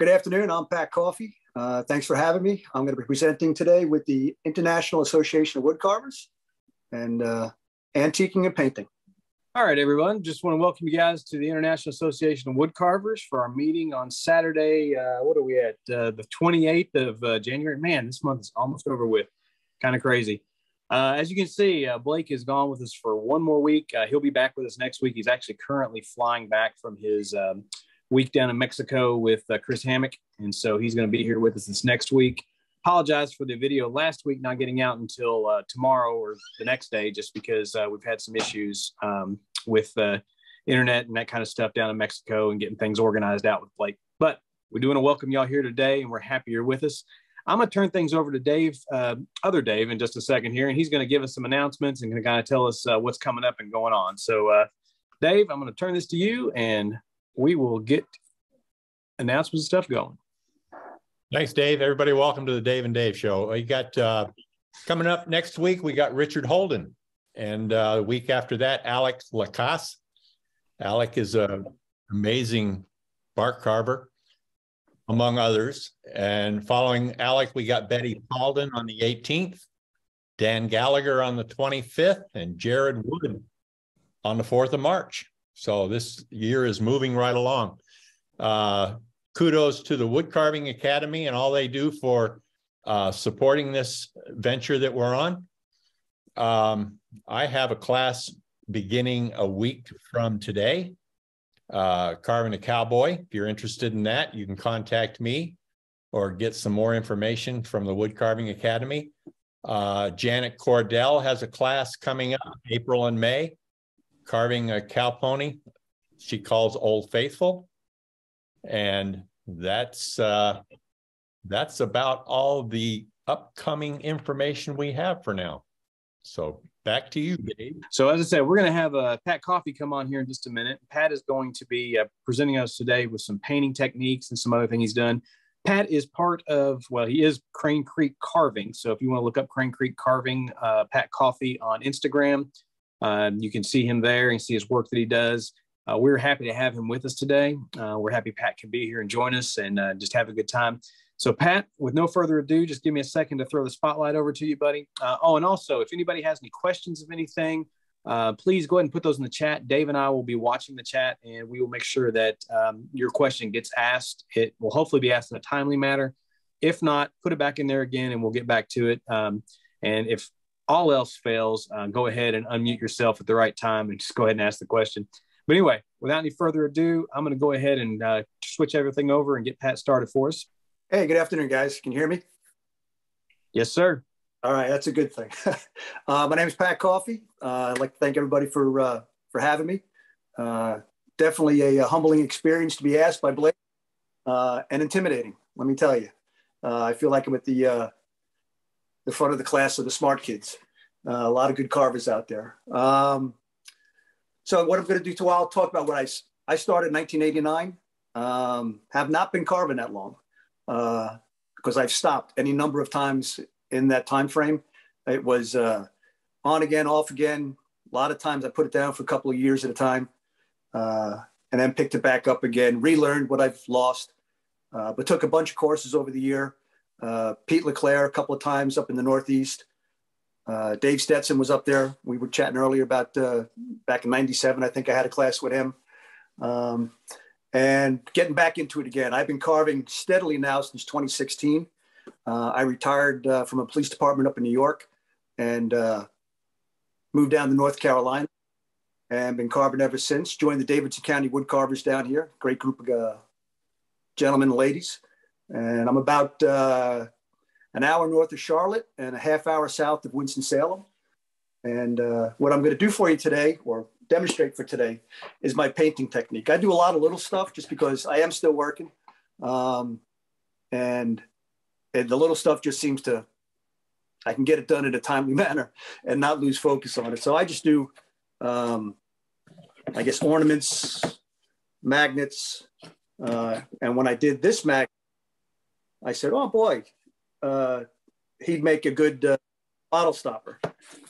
Good afternoon. I'm Pat Coffey. Uh, thanks for having me. I'm going to be presenting today with the International Association of Wood Carvers and uh, antiquing and painting. All right, everyone. Just want to welcome you guys to the International Association of Wood Carvers for our meeting on Saturday. Uh, what are we at? Uh, the 28th of uh, January. Man, this month is almost over with. Kind of crazy. Uh, as you can see, Blake is gone with us for one more week. He'll be back with us next week. He's actually currently flying back from his um, week down in Mexico with Chris Hammock. And so he's going to be here with us this next week apologize for the video last week not getting out until uh, tomorrow or the next day, just because uh, we've had some issues um, with the uh, internet and that kind of stuff down in Mexico and getting things organized out with Blake. But we do want to welcome y'all here today, and we're happy you're with us. I'm going to turn things over to Dave, uh, other Dave, in just a second here, and he's going to give us some announcements and going to kind of tell us uh, what's coming up and going on. So, uh, Dave, I'm going to turn this to you, and we will get announcements and stuff going. Thanks, Dave. Everybody, welcome to the Dave and Dave Show. We got uh, coming up next week. We got Richard Holden, and uh, the week after that, Alec Lacasse. Alec is an amazing bark carver, among others. And following Alec, we got Betty Paulden on the 18th, Dan Gallagher on the 25th, and Jared Wood on the 4th of March. So this year is moving right along. Uh, kudos to the Wood Carving Academy and all they do for uh, supporting this venture that we're on. Um, I have a class beginning a week from today, uh, carving a cowboy. If you're interested in that, you can contact me or get some more information from the Wood Carving Academy. Uh, Janet Cordell has a class coming up April and May, carving a cow pony. She calls Old Faithful. And that's uh, that's about all the upcoming information we have for now. So back to you, Dave. So as I said, we're going to have uh, Pat Coffey come on here in just a minute. Pat is going to be uh, presenting us today with some painting techniques and some other things he's done. Pat is part of, well, he is Crane Creek Carving. So if you want to look up Crane Creek Carving, uh, Pat Coffey on Instagram, uh, you can see him there and see his work that he does. Uh, we're happy to have him with us today. Uh, we're happy Pat can be here and join us and uh, just have a good time. So, Pat, with no further ado, just give me a second to throw the spotlight over to you, buddy. Uh, oh, and also, if anybody has any questions of anything, uh, please go ahead and put those in the chat. Dave and I will be watching the chat, and we will make sure that um, your question gets asked. It will hopefully be asked in a timely manner. If not, put it back in there again, and we'll get back to it. Um, and if all else fails, uh, go ahead and unmute yourself at the right time and just go ahead and ask the question. But anyway, without any further ado, I'm going to go ahead and uh, switch everything over and get Pat started for us. Hey, good afternoon, guys. Can you hear me? Yes, sir. All right, that's a good thing. uh, my name is Pat Coffey. Uh, I'd like to thank everybody for uh, for having me. Uh, definitely a, a, humbling experience to be asked by Blake, uh, and intimidating. Let me tell you, uh, I feel like I'm at the the front of the class of the smart kids. a lot of good carvers out there. Um, so what I'm going to do, too, I'll talk about what I, I started in 1989. Um, have not been carving that long uh, because I've stopped any number of times in that time frame. It was uh, on again, off again. A lot of times I put it down for a couple of years at a time uh, and then picked it back up again, relearned what I've lost, uh, but took a bunch of courses over the year. Uh, Pete LeClair a couple of times up in the Northeast. Uh, Dave Stetson was up there. We were chatting earlier about uh, back in 97. I think I had a class with him. Um, and getting back into it again. I've been carving steadily now since 2016. Uh, I retired uh, from a police department up in New York and uh, moved down to North Carolina and been carving ever since. Joined the Davidson County Wood Carvers down here, great group of gentlemen and ladies. And I'm about an hour north of Charlotte and a half hour south of Winston-Salem. And uh, what I'm going to do for you today, or demonstrate for today, is my painting technique. I do a lot of little stuff just because I am still working. Um, and, and the little stuff just seems to, I can get it done in a timely manner and not lose focus on it. So I just do, um, I guess, ornaments, magnets. Uh, and when I did this magnet, I said, oh boy, uh, he'd make a good uh, bottle stopper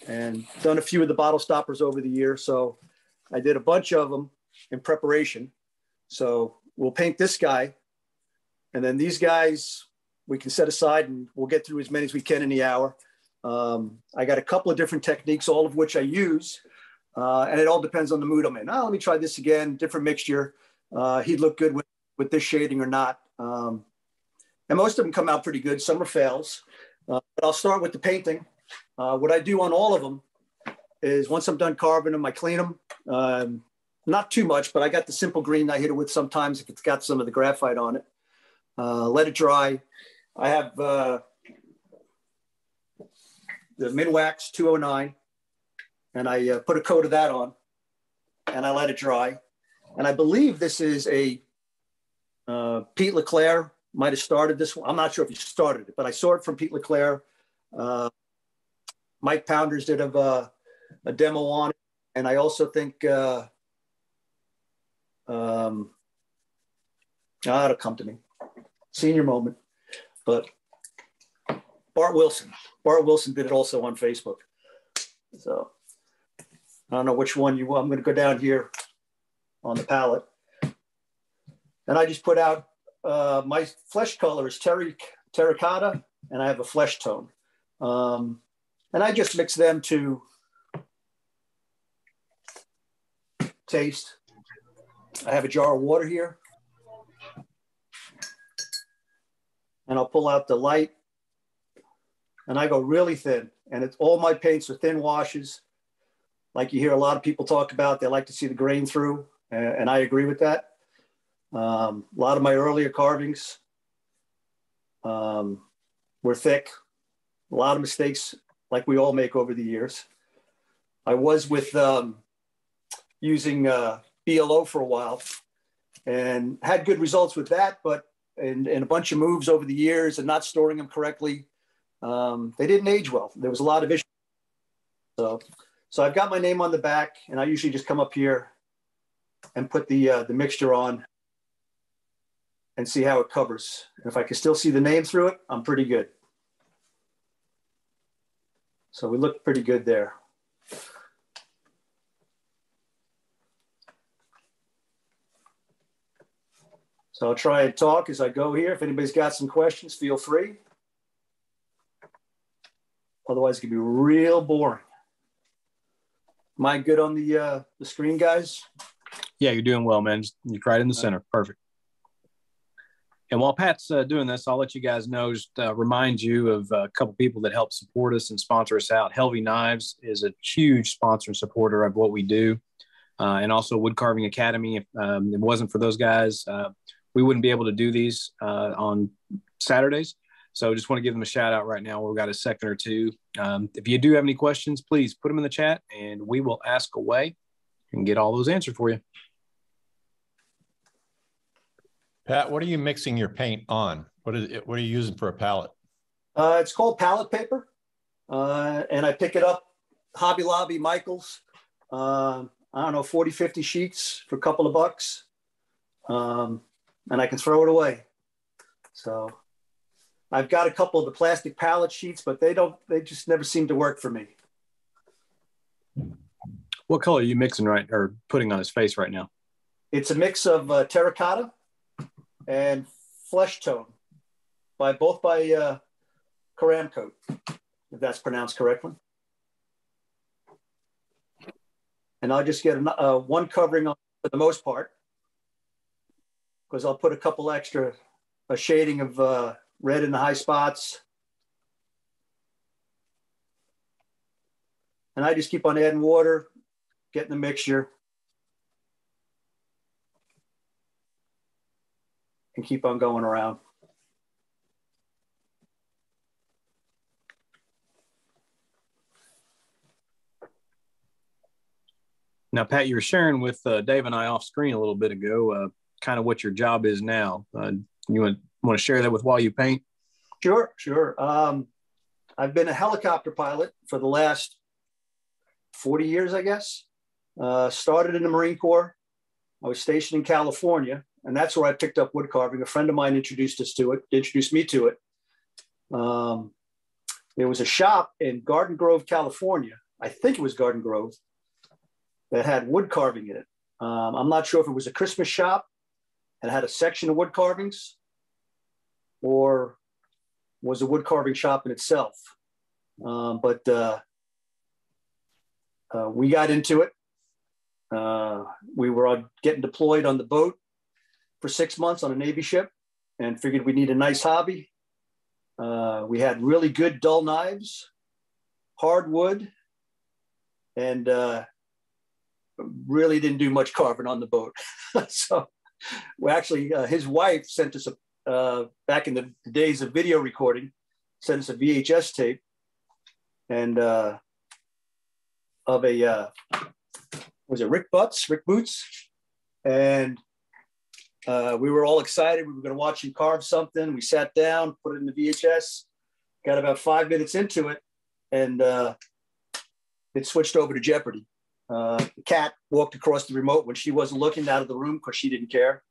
and done a few of the bottle stoppers over the year. So I did a bunch of them in preparation. So we'll paint this guy And then these guys we can set aside and we'll get through as many as we can in the hour. Um, I got a couple of different techniques, all of which I use. Uh, and it all depends on the mood I'm in. Oh, let me try this again, different mixture. Uh, he'd look good with, with this shading or not. Um, and most of them come out pretty good. Some are fails. Uh, but I'll start with the painting. Uh, what I do on all of them is once I'm done carving them, I clean them. Um, not too much, but I got the simple green I hit it with sometimes if it's got some of the graphite on it. Uh, let it dry. I have uh, the Minwax 209, and I uh, put a coat of that on, and I let it dry. And I believe this is a uh, Pete LeClair might have started this one. I'm not sure if he started it, but I saw it from Pete LeClair. Uh, Mike Pounders did a, uh, a demo on it, and I also think uh, um, oh, it'll come to me. Senior moment, but Bart Wilson. Bart Wilson did it also on Facebook. So I don't know which one you want. I'm going to go down here on the palette. And I just put out uh, my flesh color is terry, terracotta, and I have a flesh tone. Um, and I just mix them to taste. I have a jar of water here. And I'll pull out the light and I go really thin. And it's all my paints are thin washes. Like you hear a lot of people talk about, they like to see the grain through. And I agree with that. Um, a lot of my earlier carvings um, were thick. A lot of mistakes, like we all make over the years. I was with um, using uh, BLO for a while and had good results with that, but in, in a bunch of moves over the years and not storing them correctly, um, they didn't age well. There was a lot of issues. So, so I've got my name on the back, and I usually just come up here and put the uh, the mixture on and see how it covers. And if I can still see the name through it, I'm pretty good. So we look pretty good there. So I'll try and talk as I go here. If anybody's got some questions, feel free. Otherwise, it can be real boring. Am I good on the uh, the screen, guys? Yeah, you're doing well, man. You're right in the center. Perfect. And while Pat's uh, doing this, I'll let you guys know, just uh, remind you of a couple people that help support us and sponsor us out. Helvie Knives is a huge sponsor and supporter of what we do. Uh, and also Wood Carving Academy. If um, it wasn't for those guys, uh, we wouldn't be able to do these uh, on Saturdays. So just want to give them a shout out right now. We've got a second or two. Um, if you do have any questions, please put them in the chat and we will ask away and get all those answered for you. Pat, what are you mixing your paint on? What is it, what are you using for a palette? Uh, it's called palette paper. Uh, and I pick it up Hobby Lobby, Michaels. Uh, I don't know, 40, 50 sheets for a couple of bucks. Um, and I can throw it away. So I've got a couple of the plastic palette sheets, but they don't, they just never seem to work for me. What color are you mixing right or putting on his face right now? It's a mix of uh, terracotta and flesh tone by both by uh, Ceramcoat, if that's pronounced correctly. And I'll just get a, uh, one covering on for the most part because I'll put a couple extra, a shading of uh, red in the high spots. And I just keep on adding water, getting the mixture. And keep on going around. Now, Pat, you were sharing with uh, Dave and I off screen a little bit ago. Uh, kind of what your job is now. Uh, you want, want to share that with while you paint? Sure, sure. Um, I've been a helicopter pilot for the last 40 years, I guess. Uh, started in the Marine Corps. I was stationed in California, and that's where I picked up wood carving. A friend of mine introduced us to it, introduced me to it. Um, there was a shop in Garden Grove, California. I think it was Garden Grove that had wood carving in it. Um, I'm not sure if it was a Christmas shop and had a section of wood carvings, or was a wood carving shop in itself. Um, but uh, uh, we got into it. Uh, we were getting deployed on the boat for six months on a Navy ship and figured we need a nice hobby. Uh, we had really good dull knives, hardwood, and uh, really didn't do much carving on the boat. so we actually, uh, his wife sent us a, uh, back in the days of video recording, sent us a VHS tape and uh, of a, uh, was it Rick Butts, Rick Boots? And uh, we were all excited. We were going to watch him carve something. We sat down, put it in the VHS, got about five minutes into it, and uh, it switched over to Jeopardy. Uh, the cat walked across the remote when she wasn't looking out of the room because she didn't care.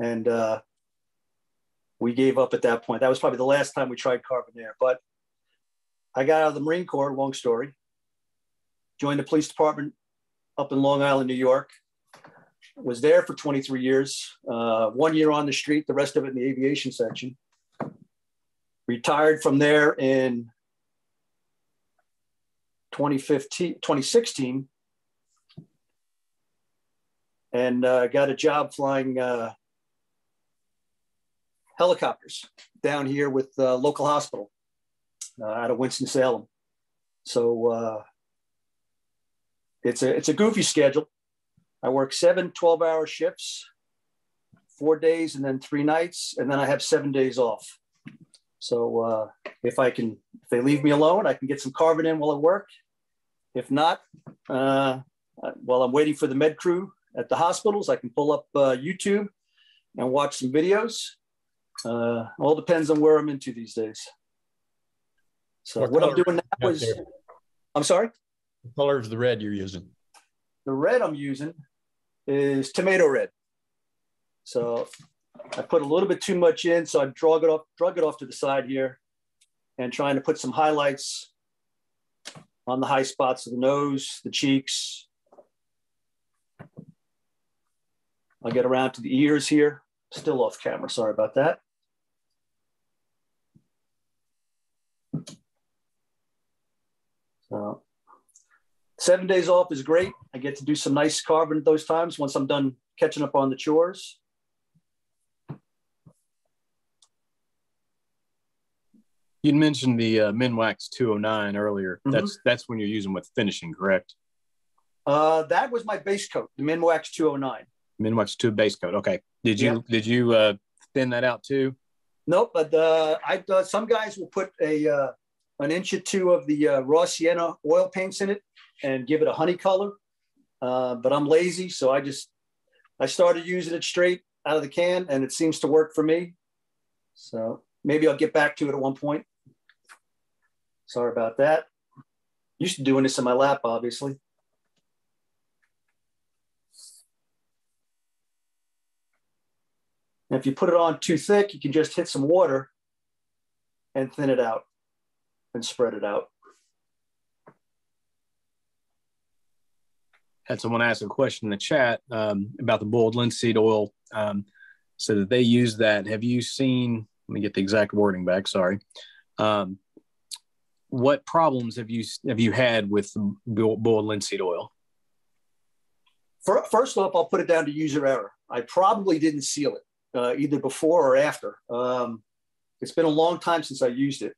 And uh, we gave up at that point. That was probably the last time we tried carving there. But I got out of the Marine Corps, long story, joined the police department up in Long Island, New York. Was there for 23 years, uh, one year on the street, the rest of it in the aviation section. Retired from there in 2015, 2016 and uh, got a job flying uh, helicopters down here with the local hospital uh, out of Winston Salem. So uh, it's a it's a goofy schedule. I work seven 12 hour shifts, four days and then three nights, and then I have seven days off. So uh, if I can, if they leave me alone, I can get some carving in while I work. If not, uh, while I'm waiting for the med crew at the hospitals. I can pull up uh, YouTube and watch some videos. Uh, all depends on where I'm into these days. So what, what I'm doing now is. I'm sorry? The color is the red you're using? The red I'm using is tomato red. So I put a little bit too much in, so I drug it off, drug it off to the side here and trying to put some highlights on the high spots of the nose, the cheeks, I'll get around to the ears here. Still off camera, sorry about that. So seven days off is great. I get to do some nice carving at those times once I'm done catching up on the chores. You mentioned the uh, Minwax 209 earlier. Mm -hmm. That's that's when you're using with finishing, correct? Uh, that was my base coat, the Minwax 209. Minwax two base coat. Okay. Did you did you uh, thin that out too? Nope. But uh, I uh, some guys will put a uh, an inch or two of the uh, raw sienna oil paints in it and give it a honey color. Uh, but I'm lazy, so I just I started using it straight out of the can, and it seems to work for me. So maybe I'll get back to it at one point. Sorry about that. Used to doing this in my lap, obviously. And if you put it on too thick, you can just hit some water and thin it out and spread it out. Had someone ask a question in the chat um, about the boiled linseed oil. Um, so that they use that. Have you seen? Let me get the exact wording back. Sorry. Um, what problems have you have you had with boiled linseed oil? First off, I'll put it down to user error. I probably didn't seal it uh, either before or after. Um, it's been a long time since I used it.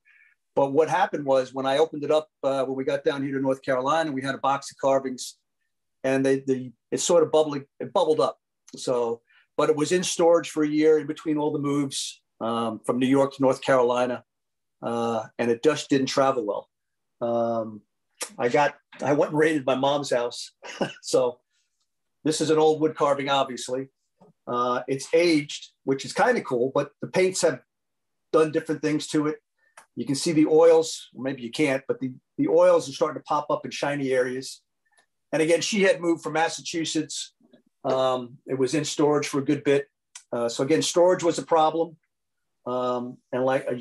But what happened was when I opened it up, uh, when we got down here to North Carolina, we had a box of carvings and they, sort of bubbling, it bubbled up. So, but it was in storage for a year in between all the moves um, from New York to North Carolina. Uh, and it just didn't travel well. Um, I got, I went and raided my mom's house. so this is an old wood carving, obviously. Uh, it's aged, which is kind of cool, but the paints have done different things to it. You can see the oils, maybe you can't, but the, the oils are starting to pop up in shiny areas. And again, she had moved from Massachusetts. Um, it was in storage for a good bit. Uh, so again, storage was a problem. Um, and like a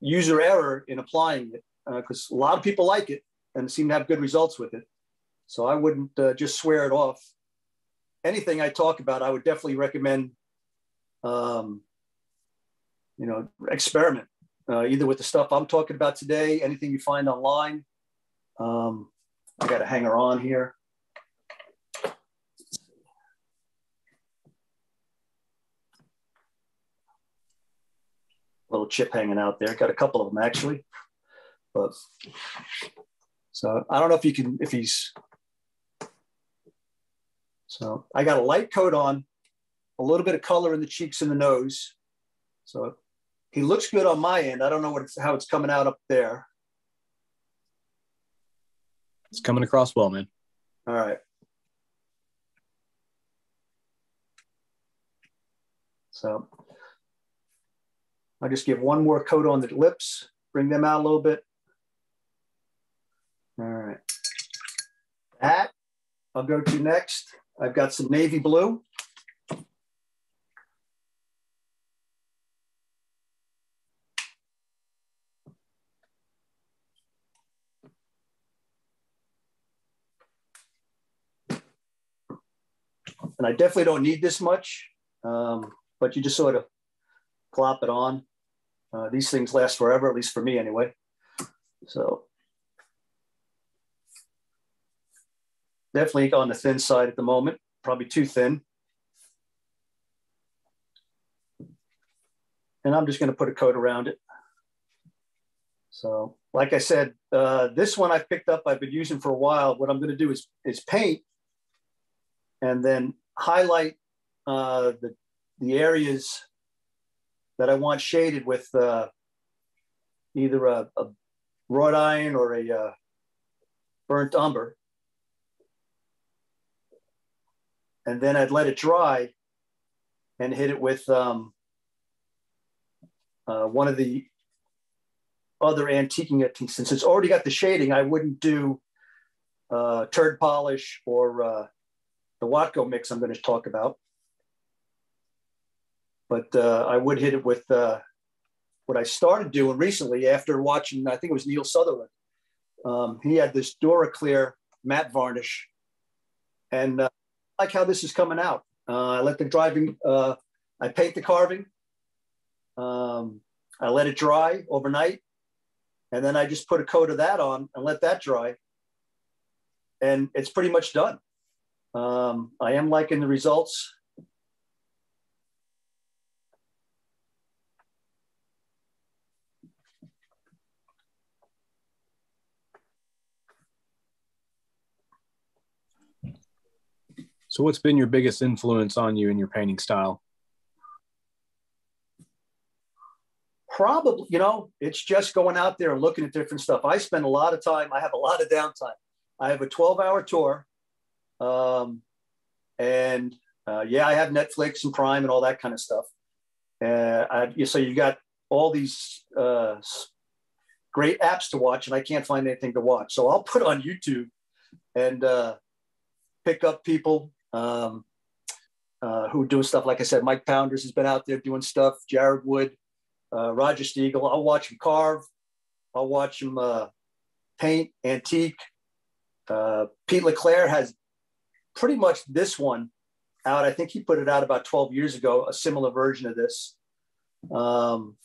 user error in applying it, because uh, a lot of people like it and seem to have good results with it. So I wouldn't uh, just swear it off anything I talk about, I would definitely recommend um, you know, experiment uh, either with the stuff I'm talking about today, anything you find online. Um, I got a hanger on here. Little chip hanging out there. Got a couple of them actually, but so I don't know if you can if he's. So I got a light coat on, a little bit of color in the cheeks and the nose. So he looks good on my end. I don't know what it's, how it's coming out up there. It's coming across well, man. All right. So I just give one more coat on the lips, bring them out a little bit. All right. That I'll go to next. I've got some navy blue. and I definitely don't need this much, um, but you just sort of plop it on. Uh, these things last forever, at least for me anyway. So definitely on the thin side at the moment, probably too thin. And I'm just gonna put a coat around it. So like I said, uh, this one I've picked up, I've been using for a while. What I'm gonna do is, is paint and then highlight uh, the, the areas that I want shaded with uh, either a, a, wrought iron or a uh, burnt umber. And then I'd let it dry and hit it with um, uh, one of the other antiquing techniques. Since it's already got the shading, I wouldn't do uh, turd polish or uh, the Watco mix I'm going to talk about. But uh, I would hit it with uh, what I started doing recently after watching, I think it was Neil Sutherland. Um, he had this Duraclear matte varnish. And uh, I like how this is coming out. Uh, I let the driving, uh, I paint the carving. Um, I let it dry overnight. And then I just put a coat of that on and let that dry. And it's pretty much done. Um, I am liking the results. So what's been your biggest influence on you in your painting style? Probably, you know, it's just going out there and looking at different stuff. I spend a lot of time, I have a lot of downtime. I have a 12 hour tour um, and uh, yeah, I have Netflix and Prime and all that kind of stuff. Uh, I, so you got all these uh, great apps to watch, and I can't find anything to watch. So I'll put on YouTube and uh, pick up people um, uh, who do stuff. Like I said, Mike Pounders has been out there doing stuff. Jared Wood, uh, Roger Stiegel. I'll watch him carve. I'll watch him uh, paint, antique. Uh, Pete LeClair has pretty much this one out. I think he put it out about 12 years ago, a similar version of this. Um,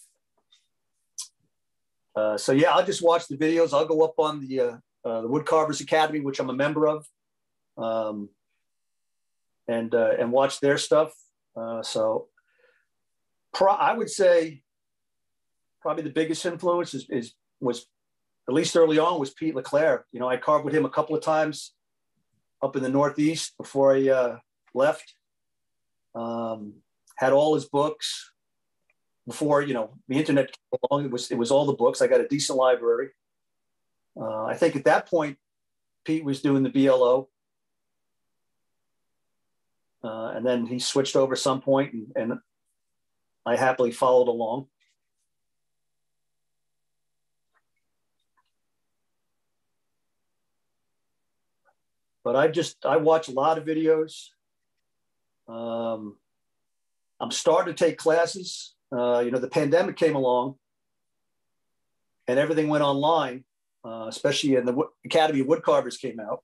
uh, so yeah, I'll just watch the videos. I'll go up on the uh, uh, the Woodcarvers Academy, which I'm a member of, um, and uh, and watch their stuff. Uh, so, pro- I would say probably the biggest influence is, is was at least early on was Pete LeClair. You know, I carved with him a couple of times up in the Northeast before I uh, left. Um, had all his books before you know the internet came along. It was it was all the books. I got a decent library. Uh, I think at that point, Pete was doing the BLO, uh, and then he switched over some point, and, and I happily followed along. but I just I watch a lot of videos. Um, I'm starting to take classes. Uh, you know, the pandemic came along, and everything went online. Uh, especially in the Academy of Woodcarvers came out,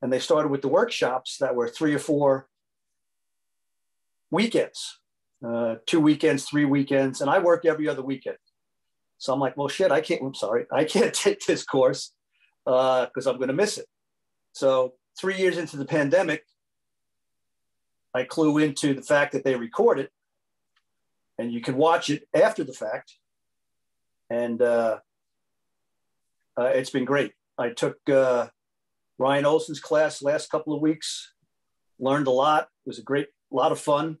and they started with the workshops that were three or four weekends. uh, two weekends, three weekends, and I work every other weekend. So I'm like, well, shit, I can't. I'm sorry, I can't take this course because uh, I'm going to miss it. So three years into the pandemic, I clue into the fact that they record it, and you can watch it after the fact, and uh, uh, it's been great. I took uh, Ryan Olson's class last couple of weeks, learned a lot. It was a great, lot of fun.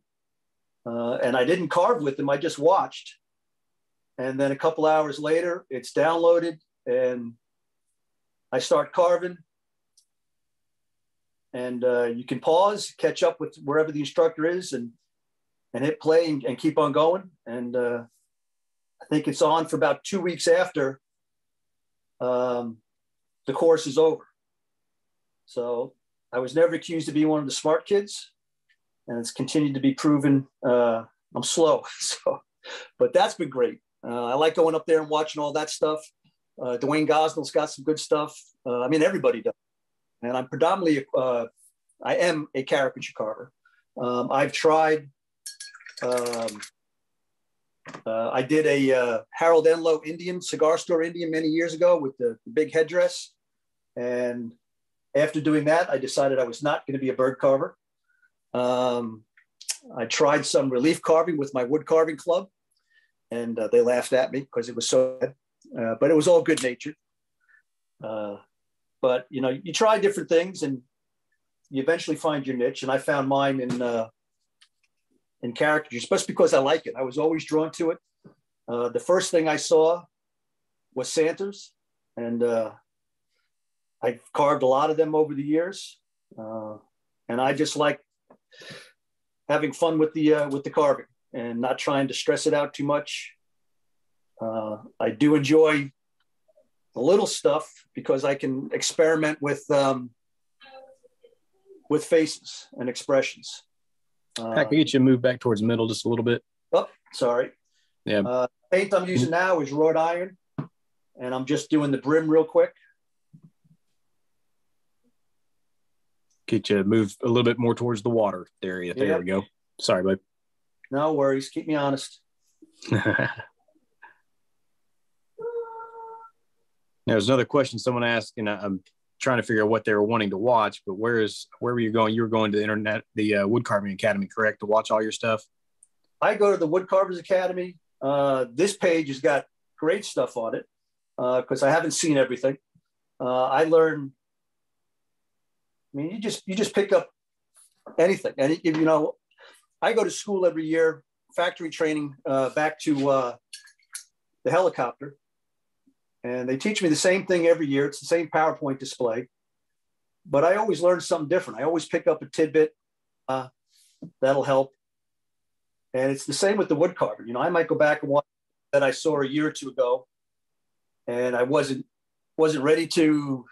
Uh, and I didn't carve with them, I just watched. And then a couple hours later, it's downloaded and I start carving. And uh, you can pause, catch up with wherever the instructor is, and and hit play and, and keep on going. And uh, I think it's on for about two weeks after um, the course is over. So I was never accused of being one of the smart kids, and it's continued to be proven uh, I'm slow. So, but that's been great. Uh, I like going up there and watching all that stuff. Uh, Dwayne Gosnell's got some good stuff. Uh, I mean, everybody does. And I'm predominantly, uh, I am a caricature carver. Um, I've tried, um, uh, I did a uh, Harold Enlow Indian, cigar store Indian many years ago with the, the big headdress. And after doing that, I decided I was not going to be a bird carver. Um, I tried some relief carving with my wood carving club, and uh, they laughed at me because it was so bad. Uh, but it was all good natured. Uh, but you know, you try different things, and you eventually find your niche. And I found mine in uh, in characters, just because I like it. I was always drawn to it. Uh, the first thing I saw was Santas, and uh, I've carved a lot of them over the years, and I just like having fun with the uh, with the carving and not trying to stress it out too much. Uh, I do enjoy the little stuff because I can experiment with um, with faces and expressions. Uh, I can get you to move back towards the middle just a little bit. Oh, sorry. Yeah. Uh, paint I'm using now is wrought iron, and I'm just doing the brim real quick. Get you move a little bit more towards the water area. There yep. we go. Sorry, bud. No worries. Keep me honest. now, There's another question someone asked, and I'm trying to figure out what they were wanting to watch. But where is where were you going? You were going to the internet, the uh, Wood Carving Academy, correct, to watch all your stuff. I go to the Wood Carvers Academy. Uh, this page has got great stuff on it because uh, I haven't seen everything. Uh, I learn. Mean, you just you just pick up anything, and you know, I go to school every year, factory training, uh, back to uh, the helicopter and they teach me the same thing every year. It's the same PowerPoint display, but I always learn something different. I always pick up a tidbit uh, that'll help. And it's the same with the wood carving. You know, I might go back and watch that I saw a year or two ago, and I wasn't wasn't ready to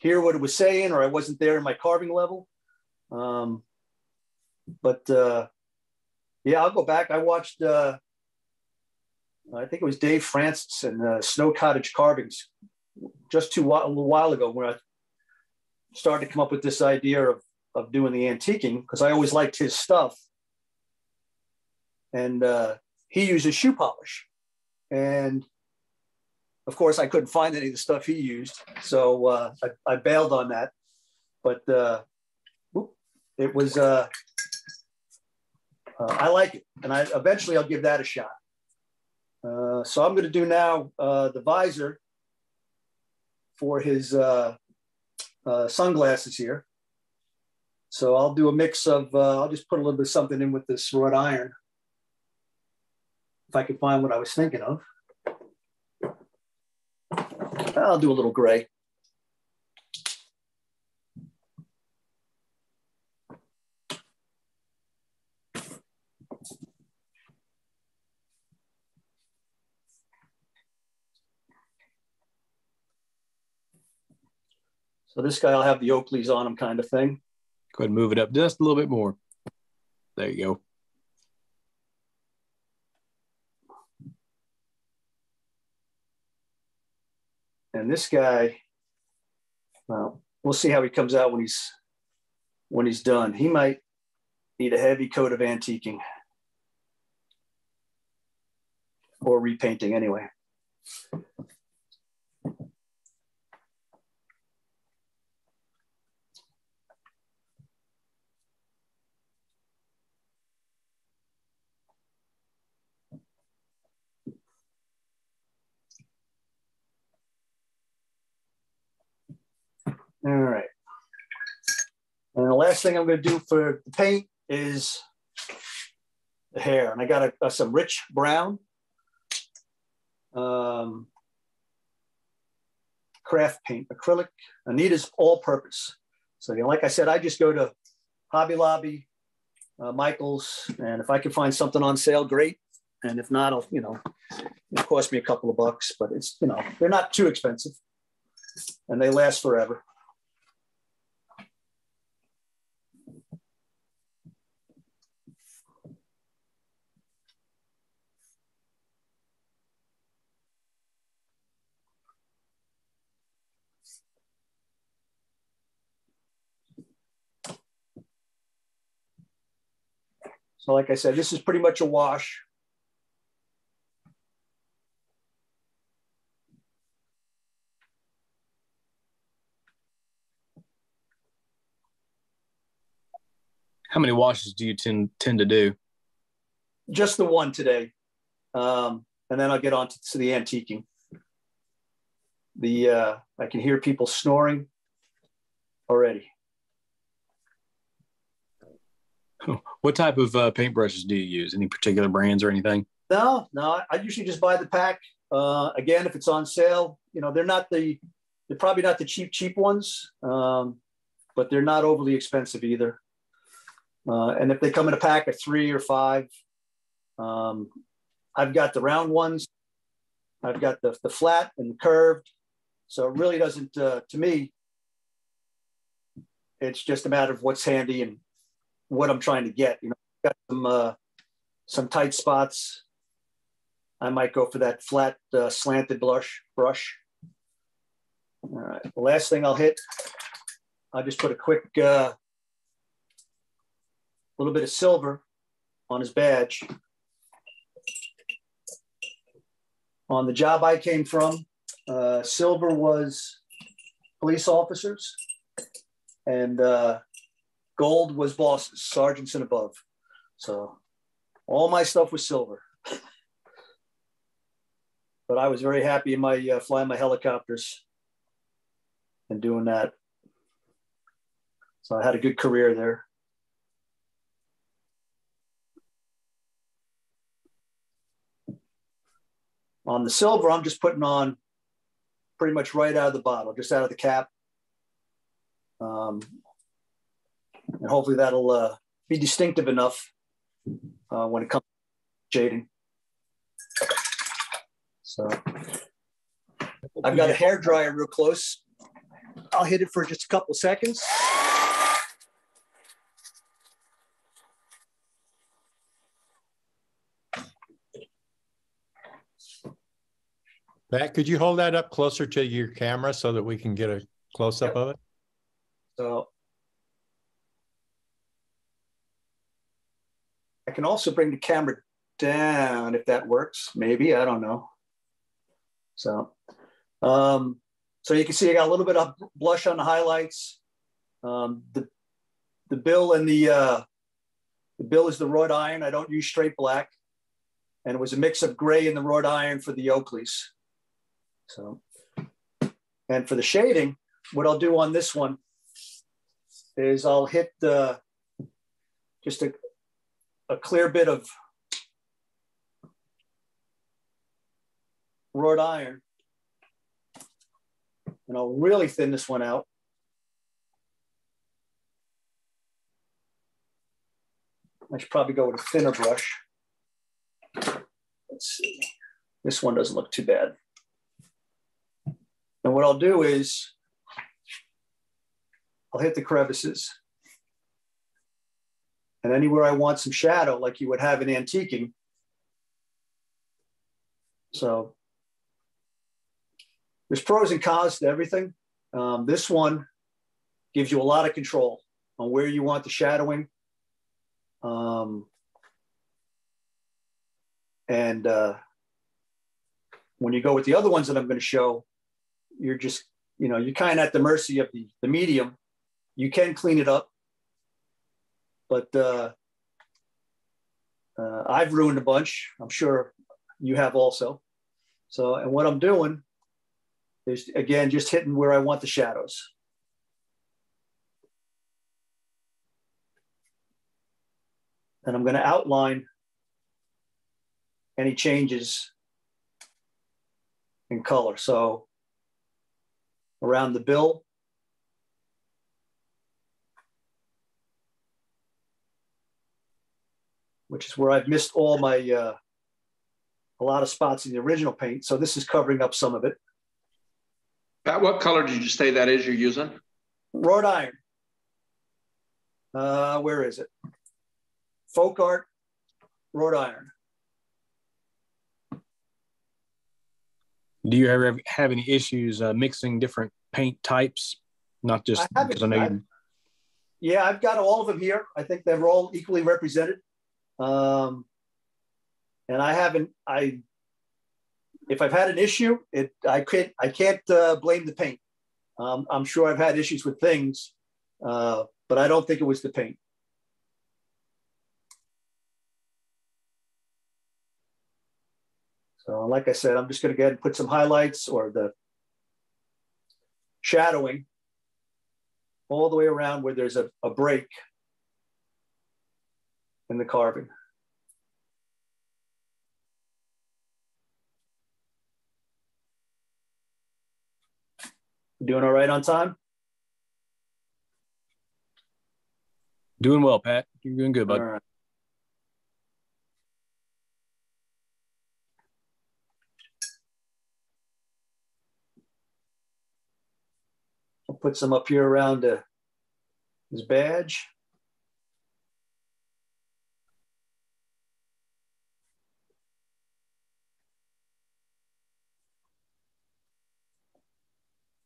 hear what it was saying, or I wasn't there in my carving level. Um, but uh, yeah, I'll go back. I watched uh, I think it was Dave Francis and uh, Snow Cottage Carvings just too a little while ago when I started to come up with this idea of, of doing the antiquing because I always liked his stuff. And uh, he uses shoe polish. And of course, I couldn't find any of the stuff he used. So uh, I, I, bailed on that. But uh, it was, uh, uh, I like it. And I eventually I'll give that a shot. Uh, so I'm going to do now uh, the visor for his sunglasses here. So I'll do a mix of, I'll just put a little bit of something in with this wrought iron. If I can find what I was thinking of. I'll do a little gray. So this guy I'll have the Oakleys on him kind of thing. Go ahead and move it up just a little bit more. There you go. And this guy, well, we'll see how he comes out when he's when he's done. He might need a heavy coat of antiquing or repainting anyway. All right. And the last thing I'm going to do for the paint is the hair. And I got a, a, some rich brown um, craft paint, acrylic, Anita's all purpose. So, you know, like I said, I just go to Hobby Lobby, uh, Michael's, and if I can find something on sale, great. And if not, I'll, you know, it cost me a couple of bucks, but it's, you know, they're not too expensive and they last forever. So like I said, this is pretty much a wash. How many washes do you tend, tend to do? Just the one today. Um, and then I'll get on to, to the antiquing. The uh, I can hear people snoring already. What type of uh, paintbrushes do you use? Any particular brands or anything? No, no. I usually just buy the pack. Uh, again, if it's on sale, you know, they're not the, they're probably not the cheap, cheap ones, um, but they're not overly expensive either. Uh, and if they come in a pack of three or five, um, I've got the round ones, I've got the, the flat and the curved. So it really doesn't, uh, to me, it's just a matter of what's handy and what I'm trying to get. You know, got some uh, some tight spots. I might go for that flat uh, slanted blush brush. All right, the last thing I'll hit, I'll just put a quick uh, little bit of silver on his badge. On the job I came from, uh, silver was police officers and uh, Gold was bosses, sergeants and above. So all my stuff was silver. but I was very happy in my uh, flying my helicopters and doing that. So I had a good career there. On the silver, I'm just putting on pretty much right out of the bottle, just out of the cap. Um, and hopefully that'll uh, be distinctive enough uh, when it comes to shading. So I've got a hair dryer real close. I'll hit it for just a couple seconds. Pat, could you hold that up closer to your camera so that we can get a close up yep. of it? So I can also bring the camera down if that works. Maybe, I don't know. So, um, so you can see I got a little bit of blush on the highlights. Um, the, the bill and the, uh, the bill is the wrought iron. I don't use straight black. And it was a mix of gray and the wrought iron for the Oakleys. So, and for the shading, what I'll do on this one is I'll hit the, just a, a clear bit of wrought iron. And I'll really thin this one out. I should probably go with a thinner brush. Let's see. This one doesn't look too bad. And what I'll do is I'll hit the crevices. And anywhere I want some shadow, like you would have in antiquing. So there's pros and cons to everything. Um, this one gives you a lot of control on where you want the shadowing. Um, and uh, when you go with the other ones that I'm going to show, you're just, you know, you're kind of at the mercy of the, the medium. You can clean it up, but uh, uh, I've ruined a bunch. I'm sure you have also. So, and what I'm doing is again, just hitting where I want the shadows. And I'm going to outline any changes in color. So around the bill, which is where I've missed all my, uh, a lot of spots in the original paint. So this is covering up some of it. Pat, what color did you say that is you're using? Wrought iron. Uh, where is it? Folk art, wrought iron. Do you ever have any issues uh, mixing different paint types? Not just I because I know you. Yeah, I've got all of them here. I think they're all equally represented. Um, and I haven't, I, if I've had an issue, it, I can't, I can't uh, blame the paint. Um, I'm sure I've had issues with things, uh, but I don't think it was the paint. So like I said, I'm just gonna go ahead and put some highlights or the shadowing all the way around where there's a, a break in the carving. Doing all right on time? Doing well, Pat. You're doing good, bud. Right. I'll put some up here around uh, his badge.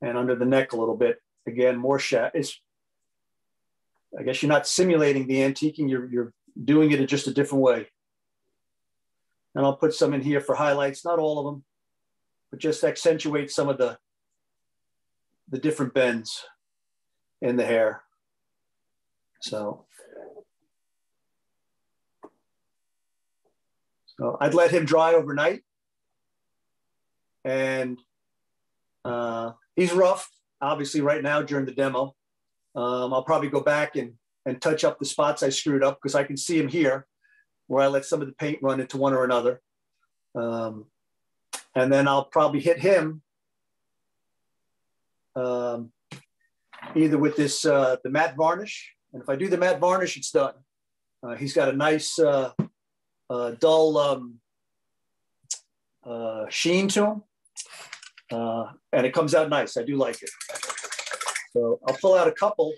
And under the neck a little bit. Again, more shat. It's, I guess you're not simulating the antiquing, you're, you're doing it in just a different way. And I'll put some in here for highlights, not all of them, but just accentuate some of the the different bends in the hair. So, so I'd let him dry overnight. And uh, he's rough, obviously, right now during the demo. Um, I'll probably go back and, and touch up the spots I screwed up because I can see him here where I let some of the paint run into one or another. Um, and then I'll probably hit him um, either with this, uh, the matte varnish. And if I do the matte varnish, it's done. Uh, he's got a nice uh, uh dull um, uh, sheen to him. Uh, and it comes out nice. I do like it. So I'll pull out a couple.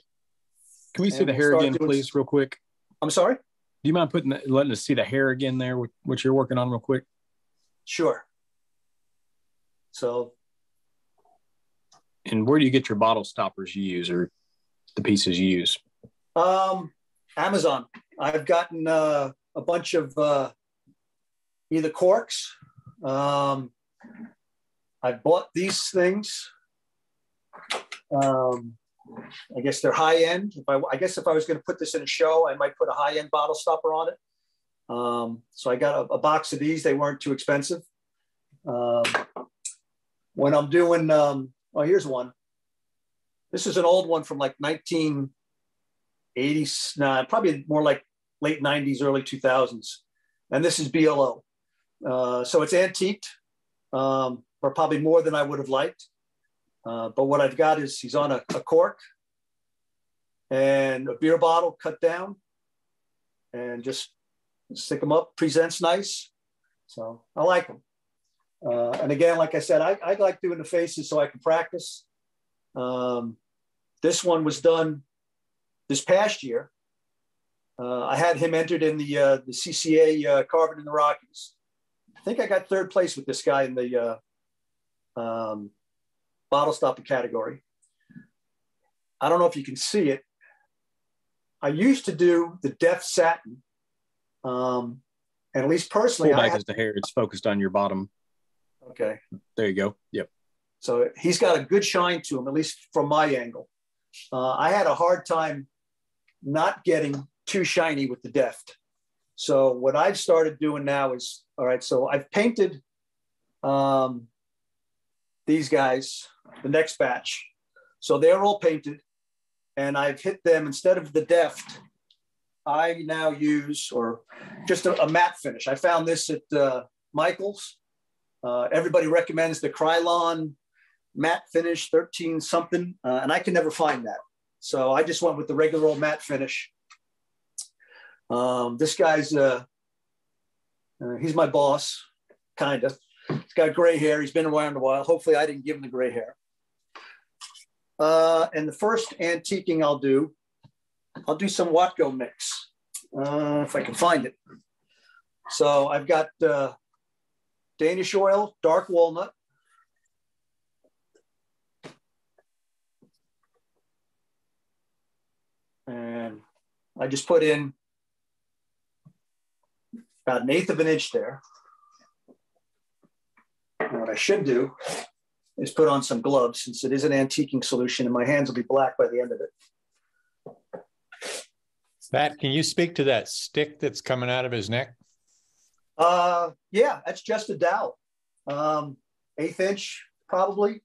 Can we see the hair again, please, real quick? I'm sorry? Do you mind putting the, letting us see the hair again there, what you're working on real quick? Sure. So and where do you get your bottle stoppers you use or the pieces you use? Um, Amazon. I've gotten uh, a bunch of uh, either corks. Um, I bought these things. Um, I guess they're high end. If I, I guess if I was going to put this in a show, I might put a high end bottle stopper on it. Um, so I got a, a, box of these. They weren't too expensive. Um, when I'm doing um, Oh, here's one. This is an old one from like 1980s, nah, probably more like late 90s, early 2000s. And this is BLO. Uh, so it's antiqued, um, or probably more than I would have liked. Uh, but what I've got is he's on a, a, cork and a beer bottle cut down and just stick them up, presents nice. So I like them. Uh, and again, like I said, I, I like doing the faces so I can practice. Um, this one was done this past year. Uh, I had him entered in the uh, the CCA uh, Carving in the Rockies. I think I got third place with this guy in the uh, um, bottle stopper category. I don't know if you can see it. I used to do the Deft Satin, um, and at least personally, Pull back the hair. It's focused on your bottom Okay. There you go. Yep. So he's got a good shine to him, at least from my angle. Uh, I had a hard time not getting too shiny with the deft. So what I've started doing now is, all right, so I've painted um, these guys, the next batch. So they're all painted and I've hit them instead of the deft. I now use, or just a, a matte finish. I found this at uh, Michael's. Uh, everybody recommends the Krylon matte finish 13 something, uh, and I can never find that. So I just went with the regular old matte finish. Um, this guy's, uh, uh, he's my boss, kind of. He's got gray hair. He's been around a while. Hopefully I didn't give him the gray hair. Uh, and the first antiquing I'll do, I'll do some Watco mix, uh, if I can find it. So I've got uh, Danish oil, dark walnut, and I just put in about an eighth of an inch there. And what I should do is put on some gloves since it is an antiquing solution and my hands will be black by the end of it. Pat, can you speak to that stick that's coming out of his neck? Uh, yeah, that's just a dowel, um, eighth inch probably.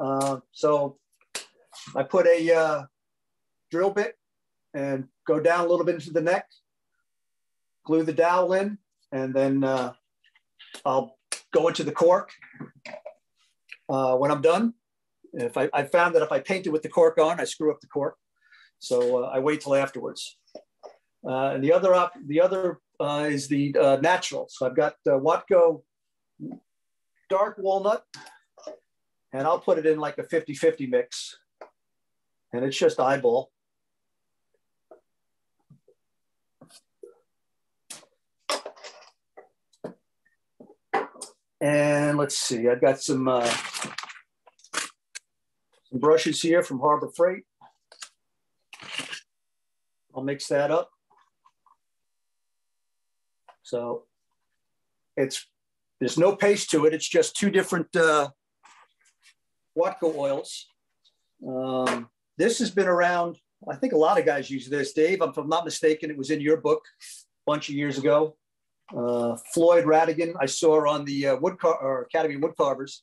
Uh, so I put a uh, drill bit and go down a little bit into the neck, glue the dowel in, and then uh, I'll go into the cork. Uh, when I'm done, if I, I, found that if I paint it with the cork on, I screw up the cork. So uh, I wait till afterwards. Uh, and the other op the other uh, is the uh, natural. So I've got Watco dark walnut, and I'll put it in like a 50-50 mix. And it's just eyeball. And let's see, I've got some, uh, some brushes here from Harbor Freight. I'll mix that up. So it's, there's no paste to it. It's just two different uh, Watco oils. Um, this has been around, I think a lot of guys use this. Dave, if I'm not mistaken, it was in your book a bunch of years ago. Uh, Floyd Rhadigan, I saw on the uh, wood car- or Academy Wood Carvers,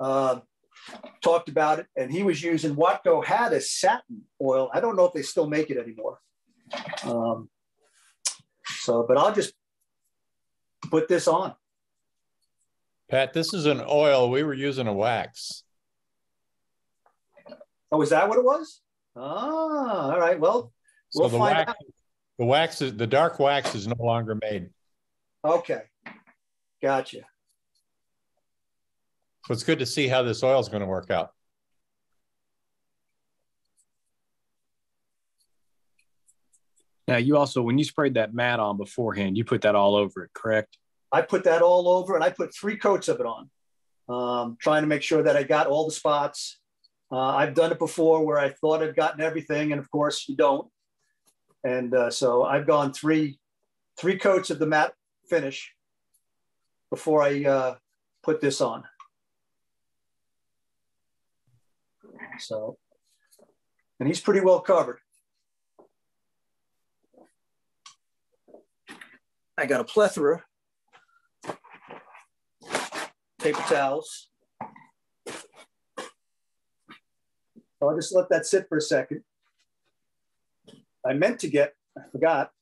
uh, talked about it, and he was using Watco had a satin oil. I don't know if they still make it anymore. Um, so, but I'll just put this on. Pat, this is an oil. We were using a wax. Oh, is that what it was? Ah, all right. Well, we'll so the find wax, out. The wax is the dark wax is no longer made. Okay, gotcha. So it's good to see how this oil is going to work out. Now, you also, when you sprayed that mat on beforehand, you put that all over it, correct? I put that all over and I put three coats of it on, um, trying to make sure that I got all the spots. Uh, I've done it before where I thought I'd gotten everything, and of course you don't. And uh, so I've gone three, three coats of the matte finish before I uh, put this on. So, and he's pretty well covered. I got a plethora paper towels. I'll just let that sit for a second. I meant to get, I forgot,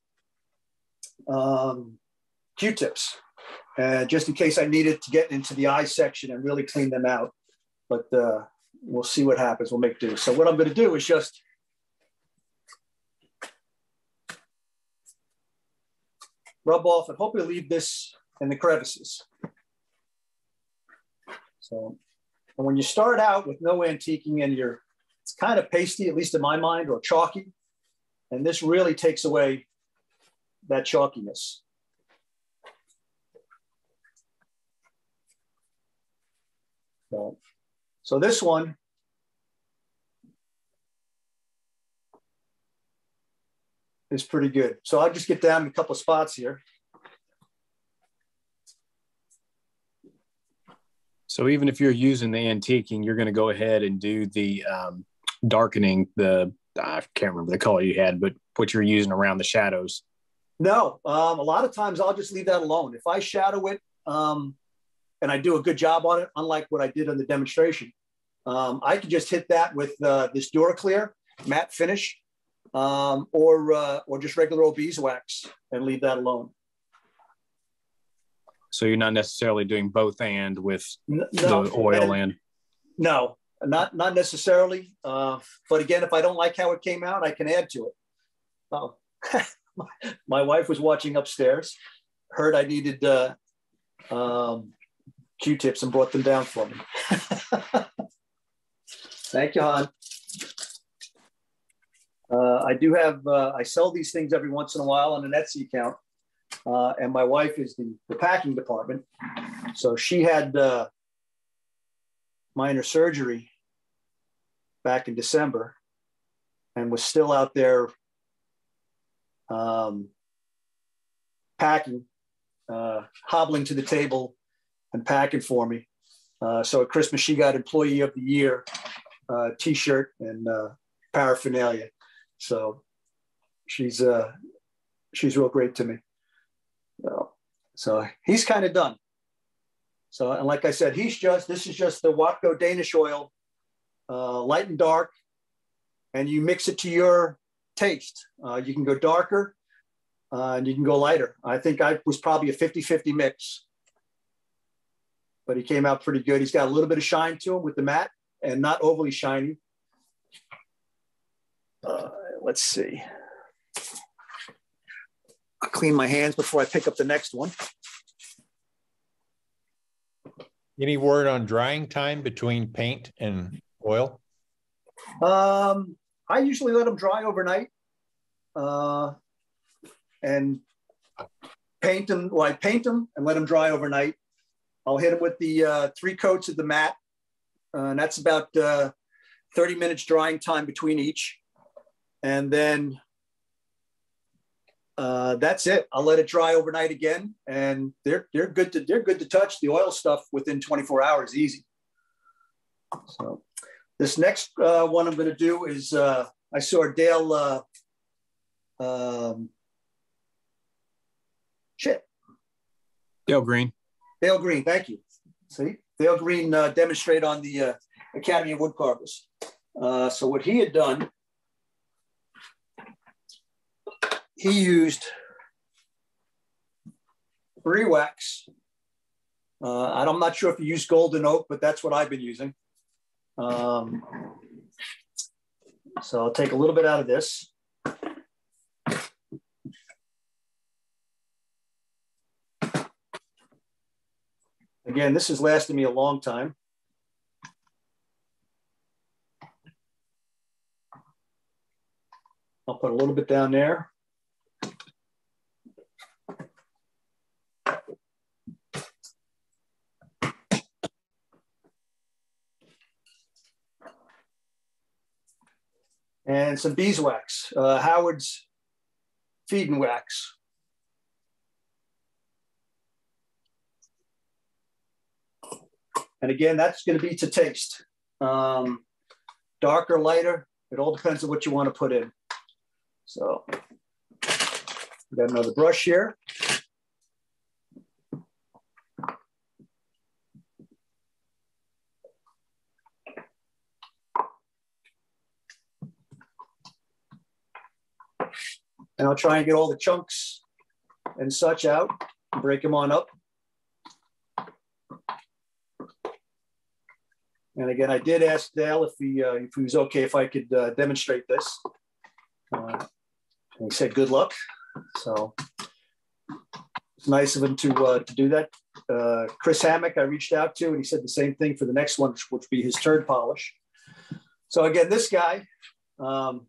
um, Q-tips, uh, just in case I needed to get into the eye section and really clean them out. But uh, we'll see what happens. We'll make do. So what I'm going to do is just rub off and hopefully leave this in the crevices. So when you start out with no antiquing and you're, it's kind of pasty, at least in my mind, or chalky. And this really takes away that chalkiness. So, so this one, is pretty good. So I'll just get down a couple of spots here. So even if you're using the antiquing, you're going to go ahead and do the um, darkening, the I can't remember the color you had, but what you're using around the shadows. No, um, a lot of times I'll just leave that alone. If I shadow it um, and I do a good job on it, unlike what I did on the demonstration, um, I can just hit that with uh, this Duraclear matte finish um, or, uh, or just regular old beeswax and leave that alone. So you're not necessarily doing both and with no, the oil and, and no, not not necessarily. Uh, but again, if I don't like how it came out, I can add to it. Oh, my wife was watching upstairs, heard I needed uh, um, Q-tips and brought them down for me. Thank you, Han. Uh, I do have, uh, I sell these things every once in a while on an Etsy account. Uh, and my wife is the, the packing department. So she had uh, minor surgery back in December and was still out there um, packing, uh, hobbling to the table and packing for me. Uh, so at Christmas, she got Employee of the Year uh, T-shirt and uh, paraphernalia. So she's uh, she's real great to me. So, so he's kind of done. So and like I said, he's just this is just the Watco Danish oil uh, light and dark, and you mix it to your taste. Uh, you can go darker uh, and you can go lighter. I think I was probably a 50 50 mix, but he came out pretty good. He's got a little bit of shine to him with the mat and not overly shiny. Uh, let's see. I'll clean my hands before I pick up the next one. Any word on drying time between paint and oil? Um, I usually let them dry overnight uh, and paint them. Well, I paint them and let them dry overnight. I'll hit them with the uh, three coats of the mat, uh, and that's about uh, 30 minutes drying time between each. And then uh, that's it. I'll let it dry overnight again, and they're they're good to they're good to touch. The oil stuff within 24 hours, easy. So this next uh, one I'm going to do is I saw Dale. Um, shit. Dale Green. Dale Green, thank you. See, Dale Green uh, demonstrate on the uh, Academy of Wood Carvers. Uh, so what he had done, he used Briwax. Uh, I'm not sure if he used golden oak, but that's what I've been using. Um, so I'll take a little bit out of this. Again, this has lasted me a long time. I'll put a little bit down there. and some beeswax, uh, Howard's feeding wax. And again, that's going to be to taste. Um, darker, lighter, it all depends on what you want to put in. So, we got another brush here. And I'll try and get all the chunks and such out, break them on up. And again, I did ask Dale if he, uh, if he was okay if I could uh, demonstrate this. Uh, and he said, good luck. So it's nice of him to, uh, to do that. Uh, Chris Hammack, I reached out to, and he said the same thing for the next one, which would be his turd polish. So again, this guy um,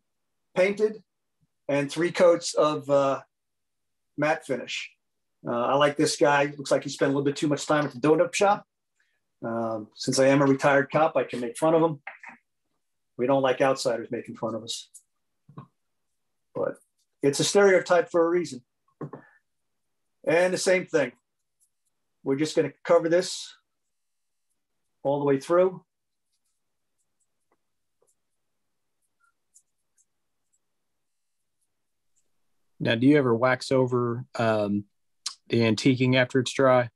painted and three coats of uh, matte finish. I like this guy. Looks like he spent a little bit too much time at the donut shop. Um, since I am a retired cop, I can make fun of them. We don't like outsiders making fun of us. But it's a stereotype for a reason. And the same thing. We're just going to cover this all the way through. Now, do you ever wax over um, the antiquing after it's dry?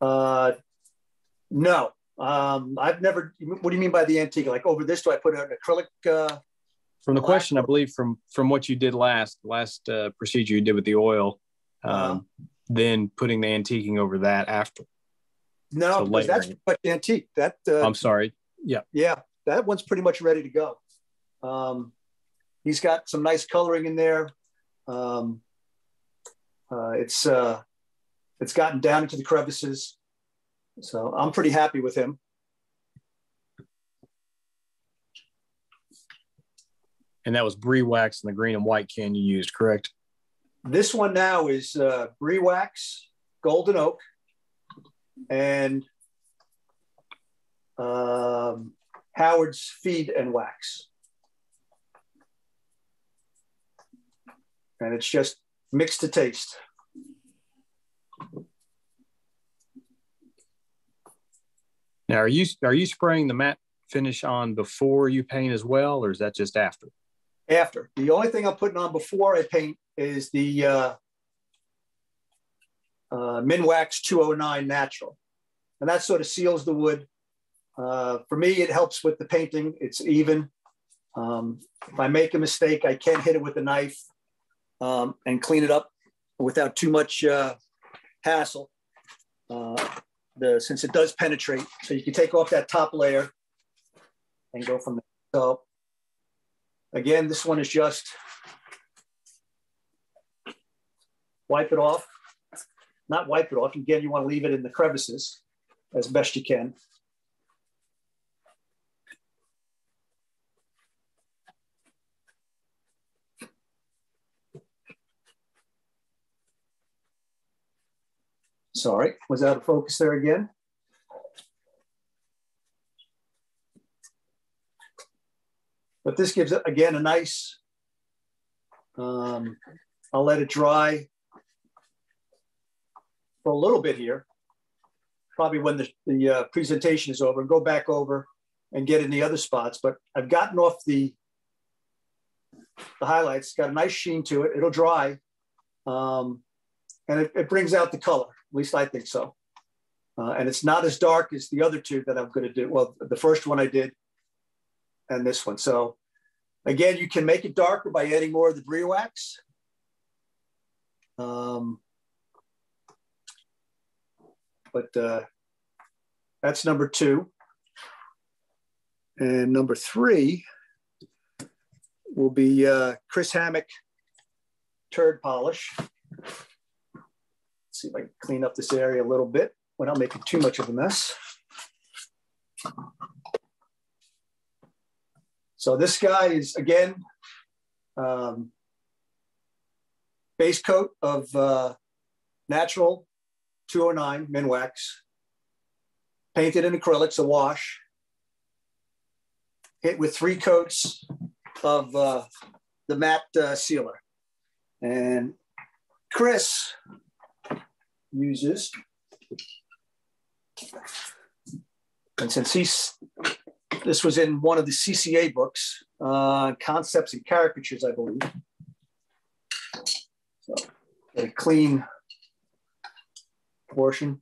Uh, no, um, I've never. What do you mean by the antique? Like over this, do I put an acrylic? Uh, from the question, I believe from from what you did last last uh, procedure you did with the oil, um, uh, then putting the antiquing over that after. No, so that's pretty much antique. That uh, I'm sorry. Yeah, yeah, that one's pretty much ready to go. Um, he's got some nice coloring in there. Um, uh, it's uh, it's gotten down into the crevices, so I'm pretty happy with him. And that was Briwax and the green and white can you used, correct? This one now is uh, Briwax, golden oak, and um, Howard's feed and wax. And it's just mixed to taste. Now, are you are you spraying the matte finish on before you paint as well, or is that just after? After. The only thing I'm putting on before I paint is the uh, uh, Minwax 209 Natural, and that sort of seals the wood. Uh, for me, it helps with the painting. It's even. Um, if I make a mistake, I can hit it with a knife um, and clean it up without too much uh, hassle. Uh, the since it does penetrate, so you can take off that top layer and go from there. So again, this one is just wipe it off. Not wipe it off. Again, you want to leave it in the crevices as best you can. Sorry, was out of focus there again? But this gives it, again, a nice, um, I'll let it dry for a little bit here, probably when the, the uh, presentation is over and go back over and get in the other spots. But I've gotten off the, the highlights, got a nice sheen to it. It'll dry. Um, and it, it brings out the color. At least I think so. Uh, and it's not as dark as the other two that I'm going to do. Well, the first one I did and this one. So again, you can make it darker by adding more of the Briwax. Um, but uh, that's number two. And number three will be uh, Chris Hammack turd polish see if I can clean up this area a little bit without making too much of a mess. So this guy is, again, um, base coat of uh, natural 209 Minwax, painted in acrylics, a wash, hit with three coats of uh, the matte uh, sealer. And Chris uses. And since he's, this was in one of the CCA books, uh, Concepts and Caricatures, I believe. So a clean portion.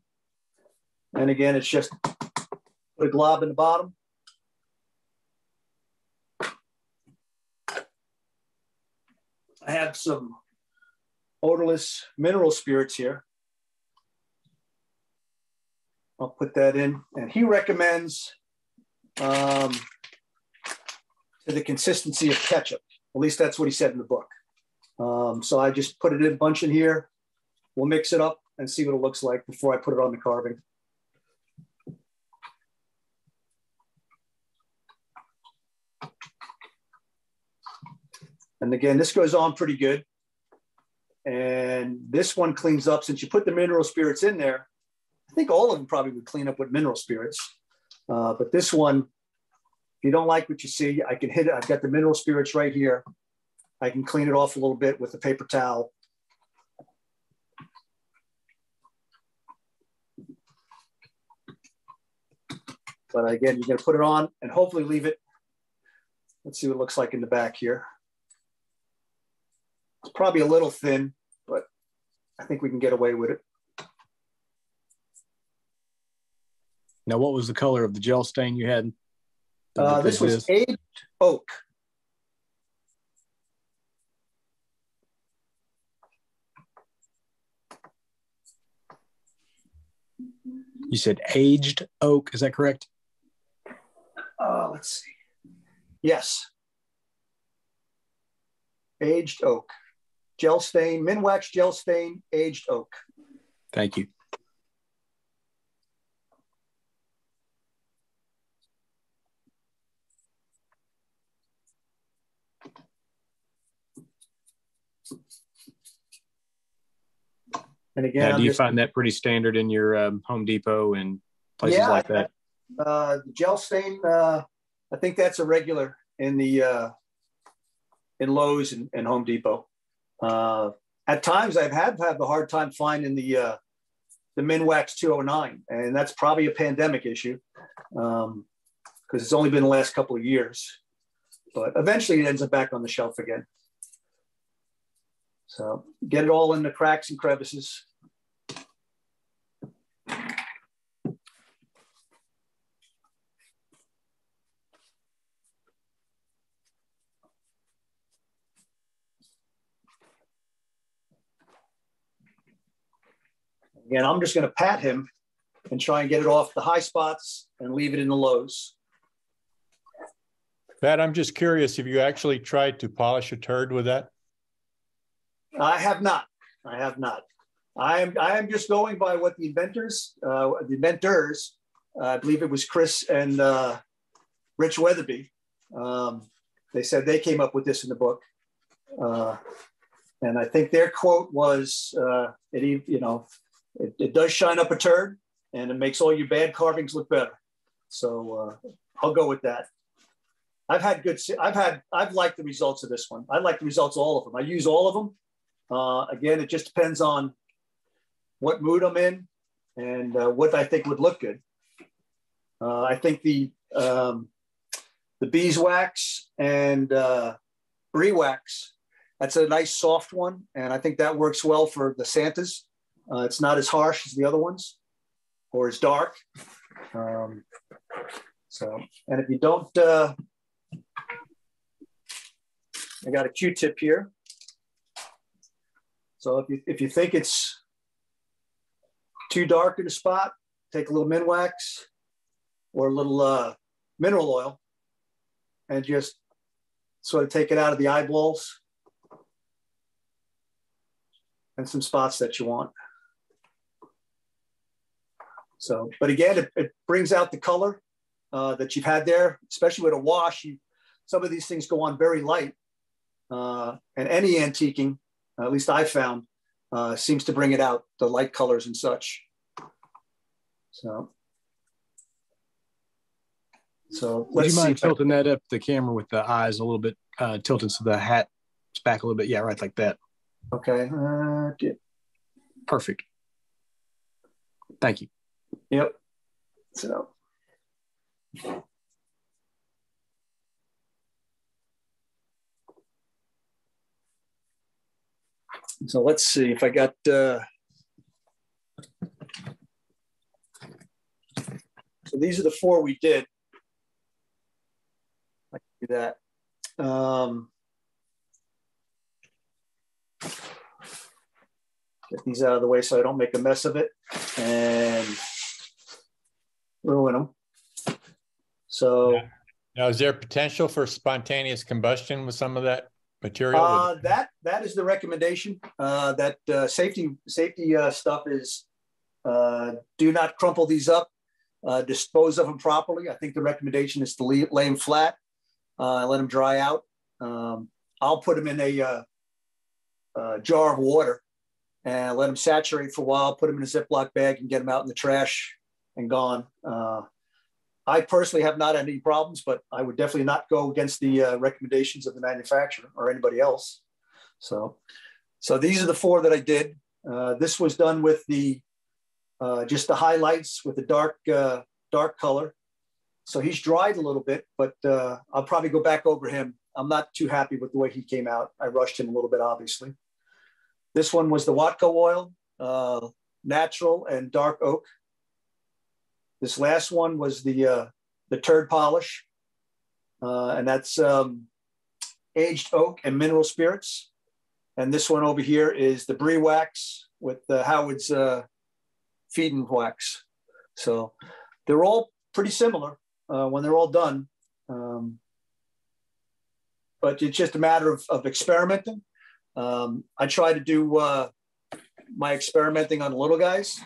And again, it's just put a glob in the bottom. I have some odorless mineral spirits here. I'll put that in. And he recommends um, to the consistency of ketchup. At least that's what he said in the book. Um, so I just put it in a bunch in here. We'll mix it up and see what it looks like before I put it on the carving. And again, this goes on pretty good. And this one cleans up since you put the mineral spirits in there think all of them probably would clean up with mineral spirits. Uh, but this one, if you don't like what you see, I can hit it. I've got the mineral spirits right here. I can clean it off a little bit with a paper towel. But again, you're gonna put it on and hopefully leave it. Let's see what it looks like in the back here. It's probably a little thin, but I think we can get away with it. Now, what was the color of the gel stain you had? Uh, this was aged oak. You said aged oak. Is that correct? Uh, let's see. Yes. Aged oak. Gel stain, Minwax gel stain, aged oak. Thank you. And again, do you just, find that pretty standard in your um, Home Depot and places yeah, like that? Uh, gel stain, uh, I think that's a regular in the uh, in Lowe's and, and Home Depot. Uh, at times, I've had had the hard time finding the uh, the Minwax 209, and that's probably a pandemic issue because um, it's only been the last couple of years. But eventually, it ends up back on the shelf again. So get it all in the cracks and crevices. Again, I'm just going to pat him and try and get it off the high spots and leave it in the lows. Pat, I'm just curious if you actually tried to polish a turd with that? I have not. I have not. I am I am just going by what the inventors, uh, the inventors, uh, I believe it was Chris and uh, Rich Wetherbee. Um, they said they came up with this in the book, uh, and I think their quote was, uh, "It you know, it, it, does shine up a turd, and it makes all your bad carvings look better." So uh, I'll go with that. I've had good. I've had. I've liked the results of this one. I like the results of all of them. I use all of them. Uh, again, it just depends on what mood I'm in and uh, what I think would look good. Uh, I think the um, the beeswax and uh, Briwax, that's a nice soft one, and I think that works well for the Santas. Uh, it's not as harsh as the other ones, or as dark. Um, so, and if you don't, uh, I got a Q-tip here. So if you, if you think it's too dark in a spot, take a little Minwax or a little uh, mineral oil and just sort of take it out of the eyeballs and some spots that you want. So, but again, it, it brings out the color uh, that you've had there, especially with a wash. You, some of these things go on very light. Uh, and any antiquing at least I found, uh, seems to bring it out, the light colors and such. So, so Would you mind tilting I, that up the camera with the eyes a little bit uh, tilted so the hat is back a little bit? Yeah, right like that. Okay. Uh, Perfect. Thank you. Yep. So. So let's see if I got. Uh, so these are the four we did. I can do that. Um, get these out of the way so I don't make a mess of it and ruin them. So now, is there potential for spontaneous combustion with some of that material? Uh, that that is the recommendation. Uh, that uh, safety safety uh, stuff is uh, do not crumple these up, uh, dispose of them properly. I think the recommendation is to lay, lay them flat, let them dry out. Um, I'll put them in a, a, jar of water and let them saturate for a while. Put them in a Ziploc bag and get them out in the trash and gone. I personally have not had any problems, but I would definitely not go against the uh, recommendations of the manufacturer or anybody else. So, so these are the four that I did. Uh, this was done with the uh, just the highlights with the dark uh, dark color, so he's dried a little bit, but uh, I'll probably go back over him. I'm not too happy with the way he came out. I rushed him a little bit, obviously. This one was the Watco oil, uh, natural and dark oak. This last one was the uh, the turd polish, uh, and that's um, aged oak and mineral spirits. And this one over here is the Briwax with the Howard's uh, feeding wax. So they're all pretty similar uh, when they're all done. Um, but it's just a matter of, of experimenting. Um, I try to do uh, my experimenting on little guys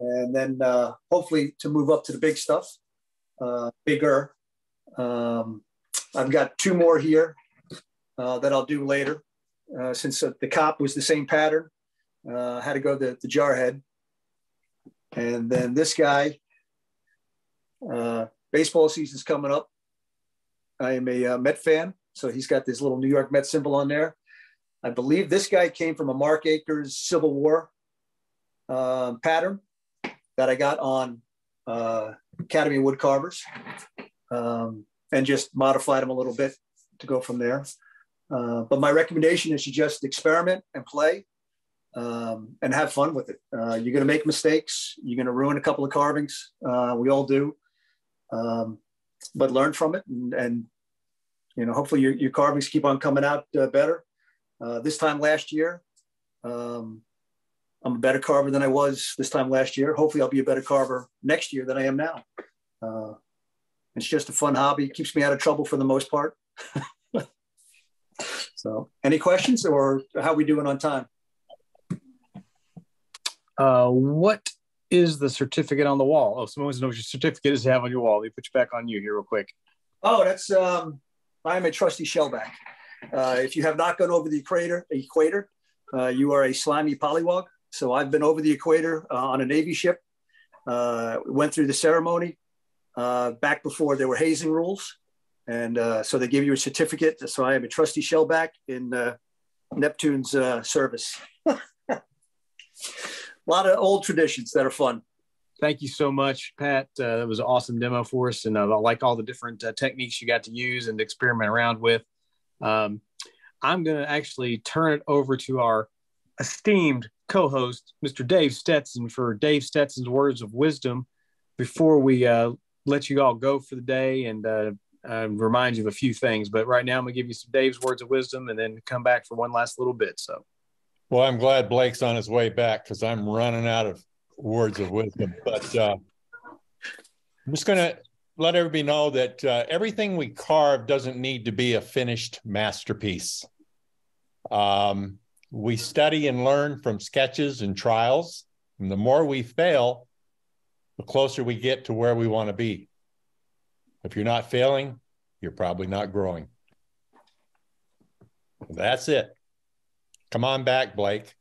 and then uh, hopefully to move up to the big stuff, uh, bigger. Um, I've got two more here uh, that I'll do later. Uh, since uh, the cop was the same pattern, uh, had to go the, the jarhead. And then this guy, uh, baseball season's coming up. I am a Met fan, so he's got this little New York Met symbol on there. I believe this guy came from a Mark Akers Civil War pattern that I got on uh, Academy Wood Carvers um, and just modified them a little bit to go from there. Uh, but my recommendation is to just experiment and play um, and have fun with it. Uh, you're going to make mistakes. You're going to ruin a couple of carvings. Uh, we all do. Um, but learn from it and, and you know, hopefully your, your, carvings keep on coming out uh, better. Uh, this time last year, um, I'm a better carver than I was this time last year. Hopefully I'll be a better carver next year than I am now. Uh, it's just a fun hobby. It keeps me out of trouble for the most part. so any questions or how we doing on time? Uh, what is the certificate on the wall? Oh, someone wants to know what your certificate is to have on your wall. Let me put you back on you here real quick. Oh, that's um, I'm a trusty shellback. Uh, if you have not gone over the equator, equator, uh, you are a slimy pollywog. So I've been over the equator uh, on a Navy ship. Uh, went through the ceremony uh, back before there were hazing rules, and uh, so they give you a certificate. So I am a trusty shellback in Neptune's service. a lot of old traditions that are fun. Thank you so much, Pat. Uh, that was an awesome demo for us, and uh, I like all the different uh, techniques you got to use and experiment around with. Um, I'm going to actually turn it over to our esteemed co-host, Mr. Dave Stetson, for Dave Stetson's words of wisdom before we uh, let you all go for the day and uh, remind you of a few things. But right now, I'm going to give you some Dave's words of wisdom and then come back for one last little bit. So. Well, I'm glad Blake's on his way back because I'm running out of words of wisdom. But uh, I'm just going to let everybody know that uh, everything we carve doesn't need to be a finished masterpiece. Um, we study and learn from sketches and trials. And the more we fail, the closer we get to where we want to be. If you're not failing, you're probably not growing. That's it. Come on back, Blake.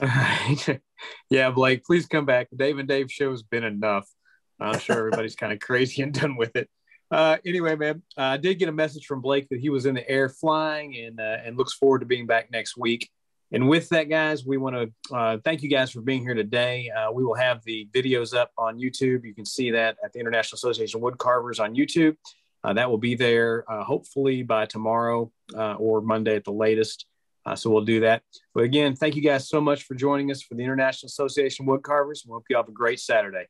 yeah, Blake, please come back. Dave and Dave show has been enough. I'm sure everybody's kind of crazy and done with it. Uh, anyway, man, I did get a message from Blake that he was in the air flying and uh, and looks forward to being back next week. And with that, guys, we want to uh, thank you guys for being here today. Uh, we will have the videos up on YouTube. You can see that at the International Association of Wood Carvers on YouTube. That will be there hopefully by tomorrow or Monday at the latest. So we'll do that. But again, thank you guys so much for joining us for the International Association Wood Carvers. We hope you have a great Saturday.